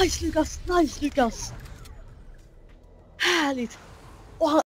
Nice Lucas. nice Lucas. Härligt! Och han,